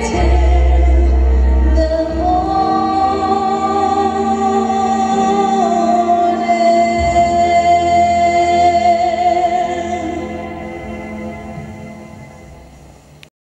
take